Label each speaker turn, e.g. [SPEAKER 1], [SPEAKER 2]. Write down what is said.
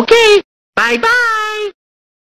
[SPEAKER 1] Okay, bye-bye.